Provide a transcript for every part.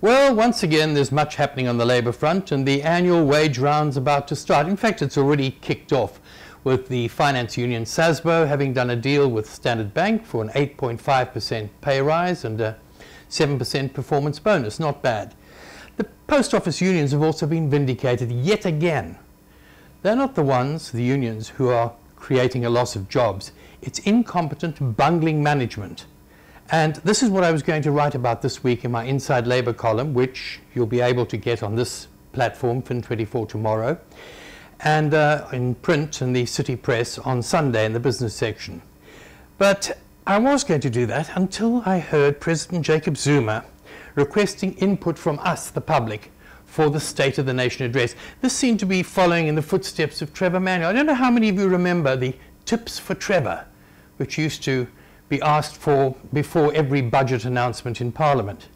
Well, once again, there's much happening on the labour front, and the annual wage round's about to start. In fact, it's already kicked off with the finance union SASBO having done a deal with Standard Bank for an 8.5% pay rise and a 7% performance bonus. Not bad. The post office unions have also been vindicated yet again. They're not the ones, the unions, who are creating a loss of jobs. It's incompetent, bungling management and this is what I was going to write about this week in my Inside Labour column, which you'll be able to get on this platform, Fin24 tomorrow, and uh, in print in the City Press on Sunday in the business section. But I was going to do that until I heard President Jacob Zuma requesting input from us, the public, for the State of the Nation address. This seemed to be following in the footsteps of Trevor Manuel. I don't know how many of you remember the Tips for Trevor, which used to be asked for before every budget announcement in Parliament.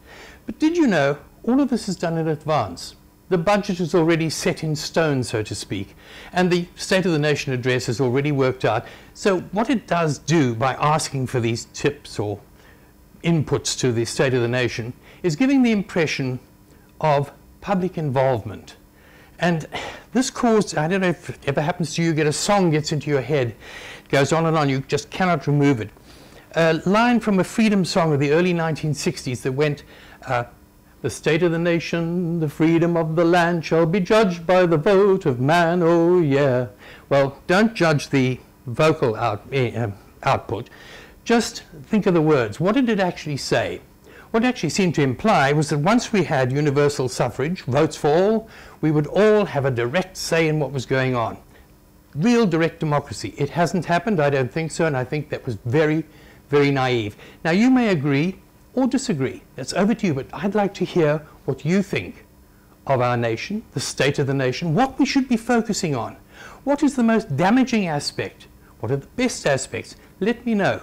But did you know all of this is done in advance? The budget is already set in stone, so to speak, and the State of the Nation address is already worked out. So what it does do by asking for these tips or inputs to the State of the Nation is giving the impression of public involvement. And this caused, I don't know if it ever happens to you, get a song gets into your head, goes on and on, you just cannot remove it a line from a freedom song of the early 1960s that went, uh, the state of the nation, the freedom of the land shall be judged by the vote of man, oh yeah. Well, don't judge the vocal out, uh, output. Just think of the words. What did it actually say? What it actually seemed to imply was that once we had universal suffrage, votes for all, we would all have a direct say in what was going on. Real direct democracy. It hasn't happened, I don't think so, and I think that was very, very naive. Now, you may agree or disagree. That's over to you, but I'd like to hear what you think of our nation, the state of the nation, what we should be focusing on. What is the most damaging aspect? What are the best aspects? Let me know.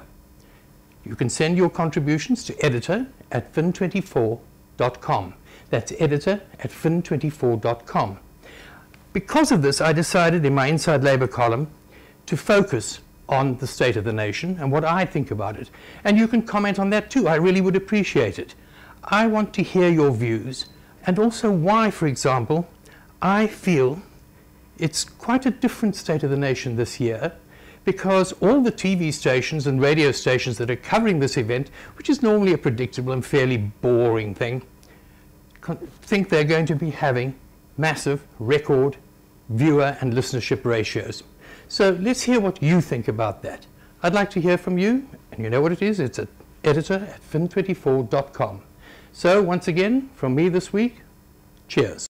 You can send your contributions to editor at fin24.com. That's editor at fin24.com. Because of this, I decided in my Inside Labour column to focus on the state of the nation and what I think about it. And you can comment on that too. I really would appreciate it. I want to hear your views and also why, for example, I feel it's quite a different state of the nation this year because all the TV stations and radio stations that are covering this event, which is normally a predictable and fairly boring thing, think they're going to be having massive record viewer and listenership ratios. So let's hear what you think about that. I'd like to hear from you, and you know what it is, it's at editor at fin24.com. So once again, from me this week, cheers.